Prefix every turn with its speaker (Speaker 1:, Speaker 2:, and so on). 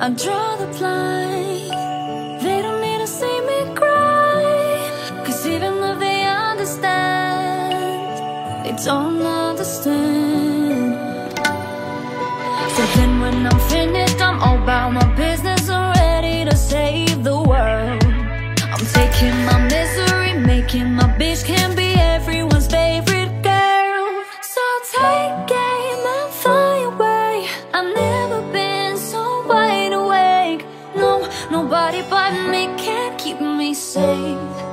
Speaker 1: I draw the blind They don't need to see me cry. Cause even if they understand They don't understand. So then when I'm finished I'm all about my business I'm ready to save the world. I'm taking my misery Making my bitch can nobody but me can keep me safe